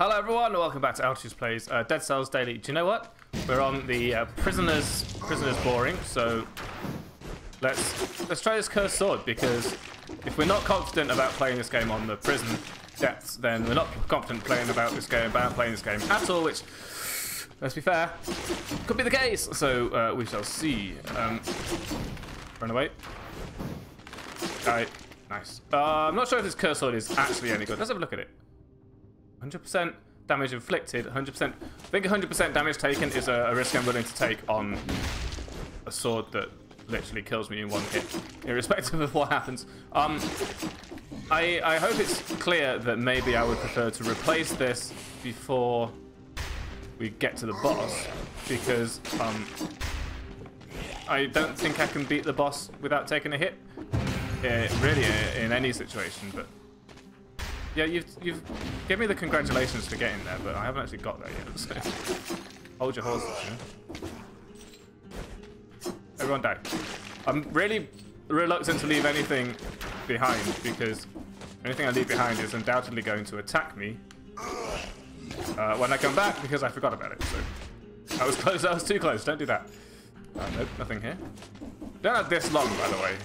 Hello everyone, welcome back to Altreus Plays uh, Dead Cells Daily. Do you know what? We're on the uh, prisoners prisoners boring, so let's let's try this cursed sword because if we're not confident about playing this game on the prison depths, then we're not confident playing about this game about playing this game at all, which let's be fair, could be the case. So uh, we shall see. Um, run away. Alright, nice. Uh, I'm not sure if this cursed sword is actually any good. Let's have a look at it. 100% damage inflicted, 100%. I think 100% damage taken is a, a, risk I'm willing to take on a sword that literally kills me in one hit, irrespective of what happens. Um, I, I hope it's clear that maybe I would prefer to replace this before we get to the boss, because um, I don't think I can beat the boss without taking a hit, uh, really, in any situation, but yeah, you've you've given me the congratulations for getting there, but I haven't actually got there yet. So hold your horses. Everyone die. I'm really reluctant to leave anything behind because anything I leave behind is undoubtedly going to attack me uh, when I come back because I forgot about it. So I was close. I was too close. Don't do that. Uh, nope, nothing here. Don't have this long, by the way.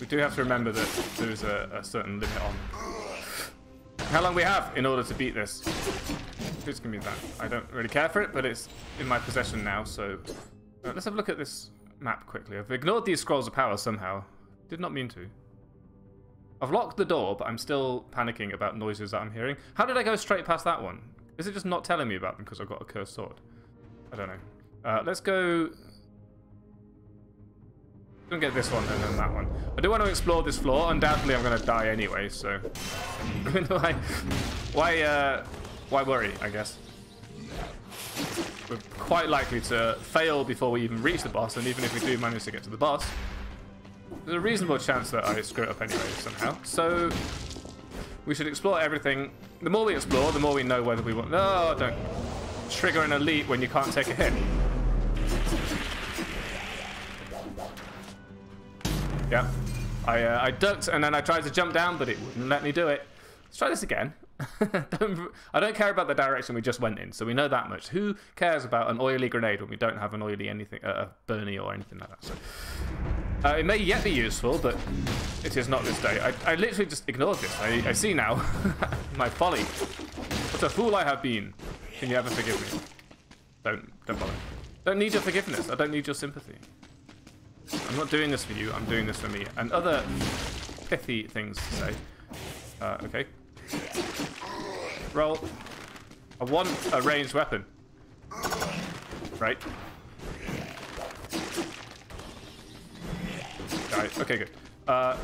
We do have to remember that there's a, a certain limit on how long we have in order to beat this. Who's gonna be that? I don't really care for it, but it's in my possession now, so... Uh, let's have a look at this map quickly. I've ignored these scrolls of power somehow. Did not mean to. I've locked the door, but I'm still panicking about noises that I'm hearing. How did I go straight past that one? Is it just not telling me about them because I've got a cursed sword? I don't know. Uh, let's go Gonna get this one and then that one. I do want to explore this floor. Undoubtedly, I'm gonna die anyway, so why, why, uh, why worry? I guess we're quite likely to fail before we even reach the boss, and even if we do manage to get to the boss, there's a reasonable chance that I screw it up anyway somehow. So we should explore everything. The more we explore, the more we know whether we want. No, don't trigger an elite when you can't take a hit. Yeah. I, uh, I ducked and then I tried to jump down, but it wouldn't let me do it. Let's try this again. don't, I don't care about the direction we just went in, so we know that much. Who cares about an oily grenade when we don't have an oily anything, uh, burny or anything like that? So, uh, it may yet be useful, but it is not this day. I, I literally just ignored this. I, I see now my folly. What a fool I have been. Can you ever forgive me? Don't, don't bother. Don't need your forgiveness. I don't need your sympathy. I'm not doing this for you, I'm doing this for me. And other pithy things to say. Uh, okay. Roll. I want a ranged weapon. Right. Okay, good. Uh,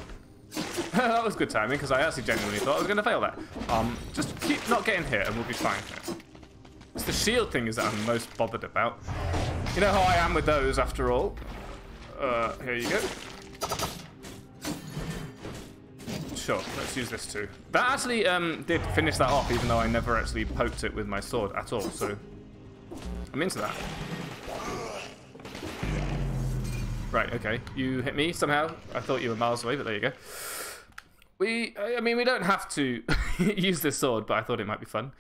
that was good timing, because I actually genuinely thought I was going to fail that. Um, just keep not getting hit and we'll be fine. It's the shield thing is that I'm most bothered about. You know how I am with those, after all. Uh, here you go. Sure, let's use this too. That actually um, did finish that off, even though I never actually poked it with my sword at all, so I'm into that. Right, okay. You hit me somehow. I thought you were miles away, but there you go. We, I mean, we don't have to use this sword, but I thought it might be fun.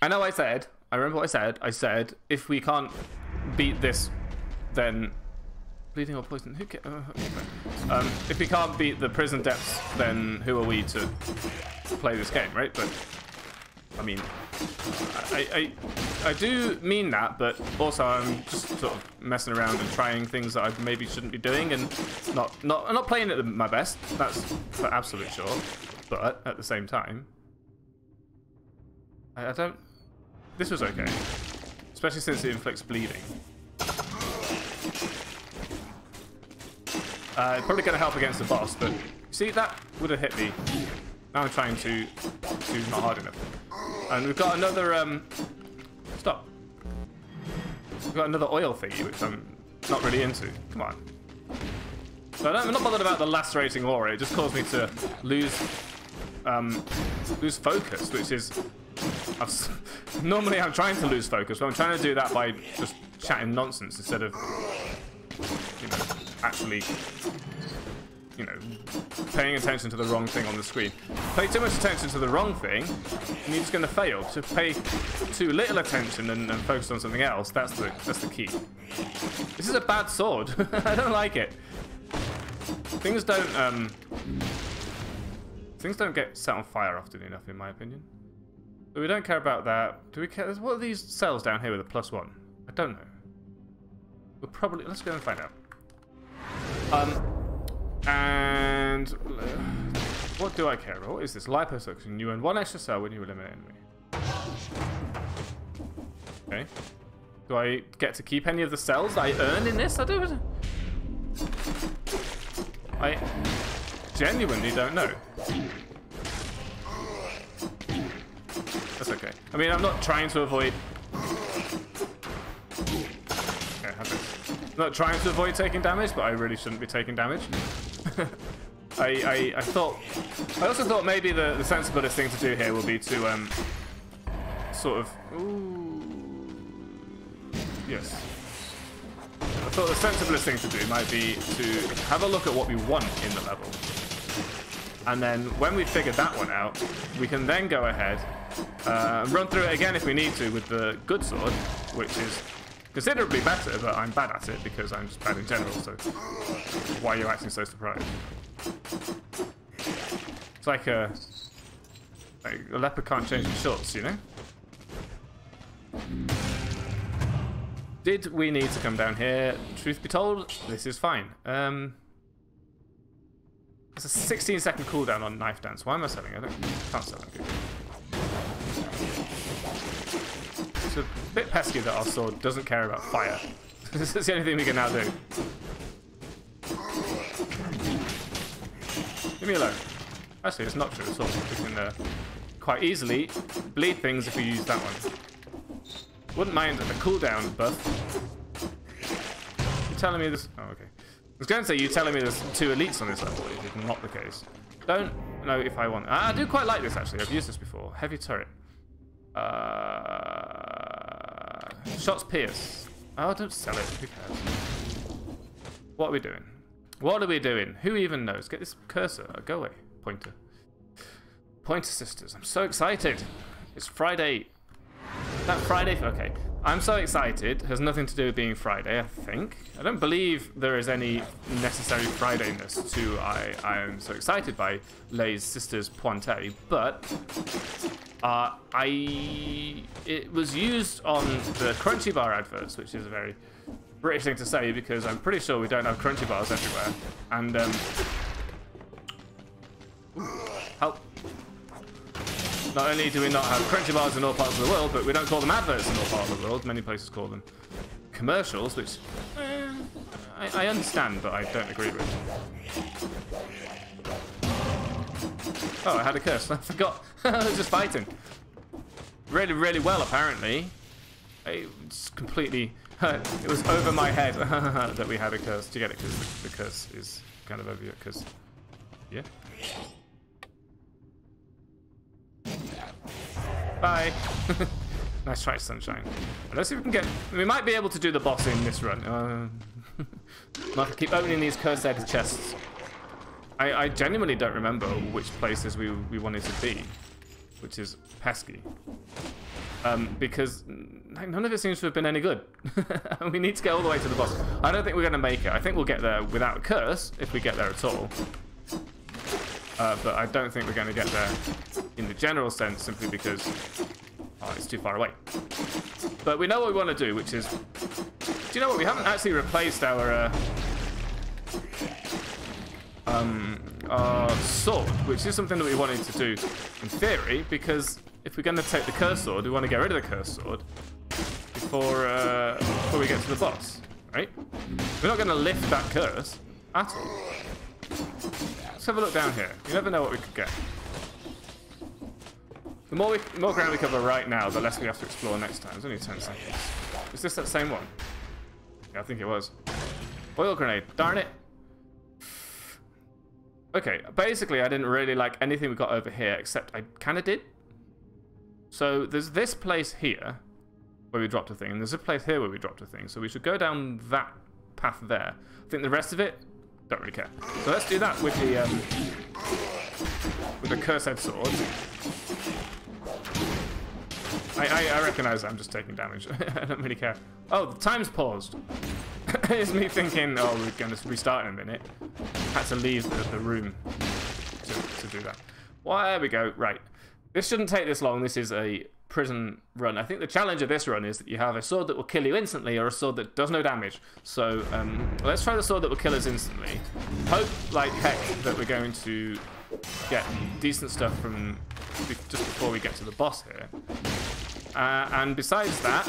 I know I said, I remember what I said. I said, if we can't beat this then bleeding or poison. Who uh, um, if we can't beat the prison depths, then who are we to play this game, right? But I mean, I, I, I do mean that, but also I'm just sort of messing around and trying things that I maybe shouldn't be doing, and not not I'm not playing at my best. That's for absolute sure. But at the same time, I, I don't. This was okay, especially since it inflicts bleeding. Uh, probably going to help against the boss, but see, that would have hit me. Now I'm trying to do not hard enough. And we've got another, um, stop. We've got another oil thingy, which I'm not really into. Come on. So I am not bothered about the lacerating aura, it just caused me to lose, um, lose focus, which is, I've, normally I'm trying to lose focus, but I'm trying to do that by just chatting nonsense instead of, you know, actually, you know, paying attention to the wrong thing on the screen. Pay too much attention to the wrong thing, and you're just going to fail. To pay too little attention and, and focus on something else, that's the that's the key. This is a bad sword. I don't like it. Things don't um things don't get set on fire often enough, in my opinion. But we don't care about that. Do we care? What are these cells down here with a plus one? I don't know. We'll probably let's go and find out. Um, and uh, what do I care about? What is this? Liposuction. You earn one extra cell when you eliminate enemy. Okay. Do I get to keep any of the cells I earn in this? I don't. I genuinely don't know. That's okay. I mean, I'm not trying to avoid not trying to avoid taking damage, but I really shouldn't be taking damage. I, I, I thought... I also thought maybe the, the sensiblest thing to do here will be to um, sort of... Ooh, yes. I thought the sensiblest thing to do might be to have a look at what we want in the level. And then when we figured that one out, we can then go ahead uh, and run through it again if we need to with the good sword, which is considerably better, but I'm bad at it because I'm just bad in general, so why are you acting so surprised? It's like a, like a leopard can't change its shorts, you know? Did we need to come down here? Truth be told, this is fine. Um, it's a 16 second cooldown on knife dance. Why am I selling? I can't sell it. It's a bit pesky that our sword doesn't care about fire. this is the only thing we can now do. Leave me alone. Actually, it's not true at all. We can uh, quite easily bleed things if we use that one. Wouldn't mind a cooldown buff. You're telling me this... Oh, okay. I was going to say, you're telling me there's two elites on this level. It's not the case. Don't know if I want... I do quite like this, actually. I've used this before. Heavy turret. Uh, shots pierce. Oh, don't sell it. Who cares? What are we doing? What are we doing? Who even knows? Get this cursor. Oh, go away. Pointer. Pointer Sisters. I'm so excited. It's Friday. That Friday? Okay. I'm so excited. It has nothing to do with being Friday, I think. I don't believe there is any necessary Fridayness to I, I am so excited by Les Sisters Pointe, but uh, I it was used on the Crunchie Bar adverts, which is a very British thing to say because I'm pretty sure we don't have Crunchie Bars everywhere. And um, help. Not only do we not have Crunchie Bars in all parts of the world, but we don't call them adverts in all parts of the world. Many places call them commercials, which eh, I, I understand, but I don't agree with. Oh, I had a curse. I forgot. I was just fighting. Really, really well, apparently. It's completely... it was over my head that we had a curse. Do you get it? Because the, curse is kind of over you. Because... Yeah. Bye. nice try, Sunshine. Let's see if we can get... We might be able to do the boss in this run. Uh, keep opening these cursed chests. I, I genuinely don't remember which places we, we wanted to be, which is pesky. Um, because none of it seems to have been any good. we need to get all the way to the boss. I don't think we're going to make it. I think we'll get there without a curse, if we get there at all. Uh, but I don't think we're going to get there in the general sense, simply because oh, it's too far away. But we know what we want to do, which is... Do you know what? We haven't actually replaced our... Uh, um, our sword, which is something that we wanted to do in theory, because if we're going to take the curse sword, we want to get rid of the curse sword before, uh, before we get to the boss, right? We're not going to lift that curse at all. Let's have a look down here. You never know what we could get. The more, we, the more ground we cover right now, the less we have to explore next time. It's only 10 seconds. Is this that same one? Yeah, I think it was. Oil grenade. Darn it. Okay, basically I didn't really like anything we got over here, except I kind of did. So there's this place here, where we dropped a thing, and there's a place here where we dropped a thing. So we should go down that path there. I think the rest of it, don't really care. So let's do that with the um, with the cursed sword. I, I, I recognize I'm just taking damage. I don't really care. Oh, the time's paused. it's me thinking, oh, we're going to restart in a minute. Had to leave the, the room to, to do that. Well, there we go. Right. This shouldn't take this long. This is a prison run. I think the challenge of this run is that you have a sword that will kill you instantly or a sword that does no damage. So um, let's try the sword that will kill us instantly. Hope like heck that we're going to get decent stuff from just before we get to the boss here. Uh, and besides that,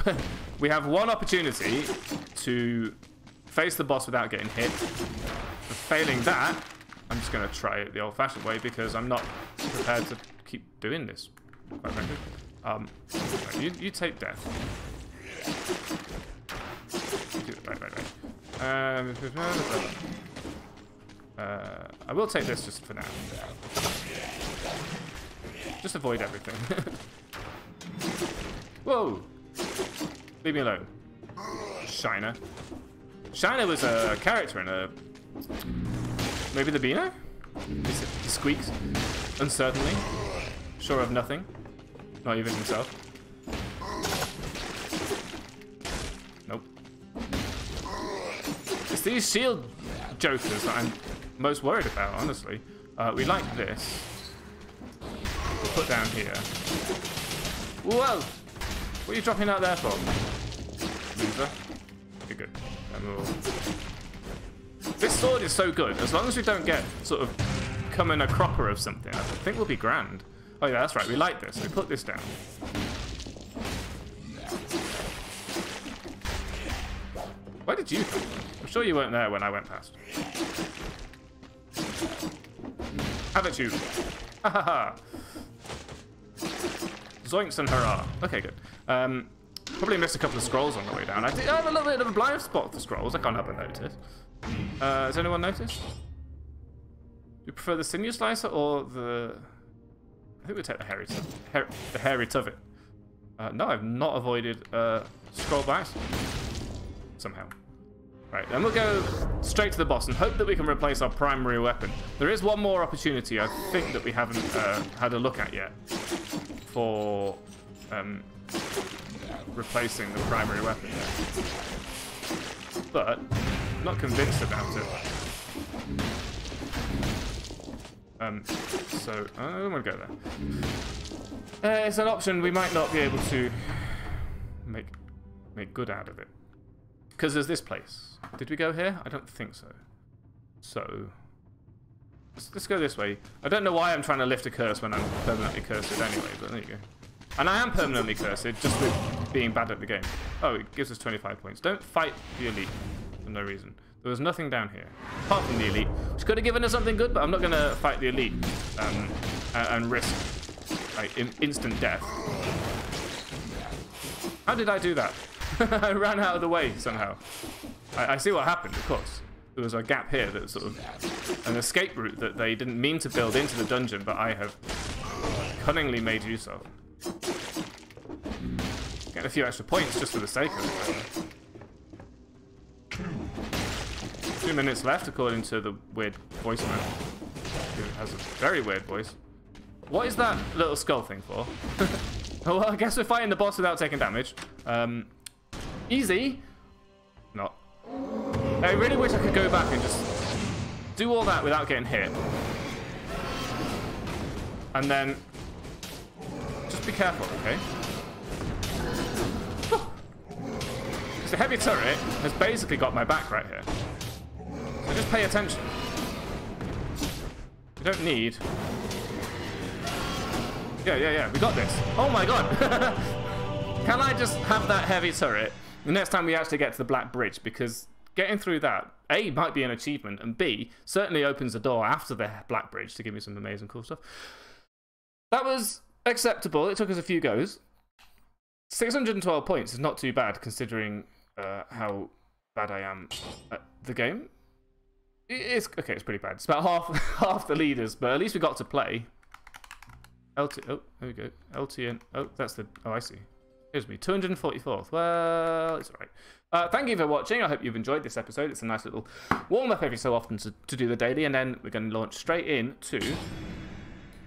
we have one opportunity to face the boss without getting hit. failing that, I'm just going to try it the old-fashioned way because I'm not prepared to keep doing this, quite frankly. Um, you, you take death. Right, right, right. Um, uh, I will take this just for now. Just avoid everything. Whoa! Leave me alone. Shiner. Shiner was a character in a Maybe the Beano? He squeaks uncertainly, sure of nothing, not even himself. Nope. It's these shield jokers that I'm most worried about, honestly. Uh, we like this. We'll put down here. Whoa! What are you dropping out there for? Okay, good. We'll this sword is so good. As long as we don't get sort of come in a cropper of something, I think we'll be grand. Oh yeah, that's right. We like this. We put this down. Where did you come I'm sure you weren't there when I went past. Have it you. Ha ha ha. Zoinks and hurrah. Okay, good. Um, probably missed a couple of scrolls on the way down. I, did, I have a little bit of a blind spot for scrolls. I can't help but notice. Uh, has anyone noticed? Do you prefer the sinew slicer or the... I think we take the hairy, hair, the hairy tuvet. Uh, no, I've not avoided uh, scroll backs. Somehow. Right, then we'll go straight to the boss and hope that we can replace our primary weapon. There is one more opportunity I think that we haven't uh, had a look at yet for um, replacing the primary weapon. But not convinced about it. Um, so, I don't want to go there. Uh, it's an option we might not be able to make make good out of it. Because there's this place. Did we go here? I don't think so. So, let's, let's go this way. I don't know why I'm trying to lift a curse when I'm permanently cursed anyway, but there you go. And I am permanently cursed, just with being bad at the game. Oh, it gives us 25 points. Don't fight the elite for no reason. There was nothing down here, apart from the elite, which could have given us something good, but I'm not going to fight the elite um, and, risk like, in instant death. How did I do that? I ran out of the way somehow. I, I see what happened, of course. There was a gap here that sort of an escape route that they didn't mean to build into the dungeon, but I have cunningly made use of. Get a few extra points just for the sake of it. Two minutes left, according to the weird voice man. Who has a very weird voice. What is that little skull thing for? oh, well, I guess we're fighting the boss without taking damage. Um, easy. Not. I really wish I could go back and just do all that without getting hit. And then just be careful, okay? the heavy turret has basically got my back right here. So just pay attention. You don't need... Yeah, yeah, yeah, we got this. Oh my god! Can I just have that heavy turret the next time we actually get to the Black Bridge? Because getting through that, A, might be an achievement, and B, certainly opens the door after the Black Bridge to give me some amazing cool stuff. That was acceptable. It took us a few goes. 612 points is not too bad considering uh, how bad I am at the game. It's okay. It's pretty bad. It's about half half the leaders, but at least we got to play. LT. Oh, there we go. LTN. Oh, that's the. Oh, I see. Excuse me, 244th. Well, it's all right. Uh, thank you for watching. I hope you've enjoyed this episode. It's a nice little warm up every so often to, to do the daily, and then we're going to launch straight into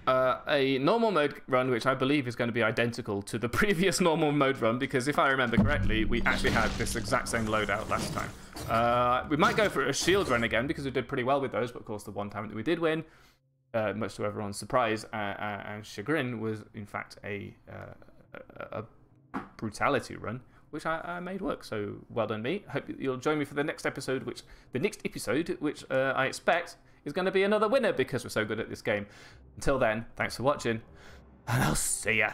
uh, a normal mode run, which I believe is going to be identical to the previous normal mode run, because if I remember correctly, we actually had this exact same loadout last time. Uh, we might go for a shield run again, because we did pretty well with those, but of course, the one time that we did win, uh, much to everyone's surprise uh, uh, and chagrin, was in fact a, a, a brutality run which I, I, made work. So well done, me. Hope you'll join me for the next episode, which the next episode, which uh, I expect is going to be another winner because we're so good at this game. Until then, thanks for watching, and I'll see ya.